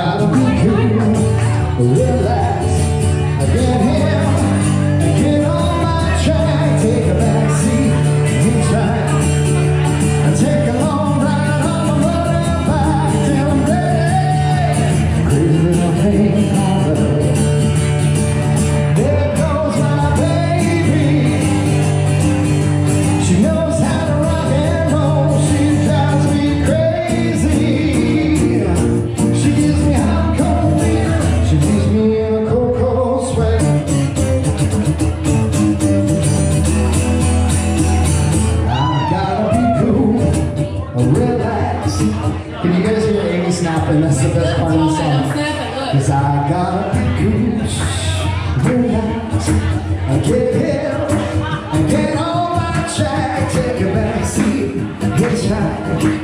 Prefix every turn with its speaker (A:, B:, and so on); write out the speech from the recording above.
A: gotta be cool, relax, get him, get on my track, take a back seat, you try, and take a long ride on my motorbike till I'm ready. Crazy little thing. Can you guys hear Amy snapping? That's the best part of the song. Cause I got the goose, relax, I get here, I get on my track, take a back seat, hitchhike.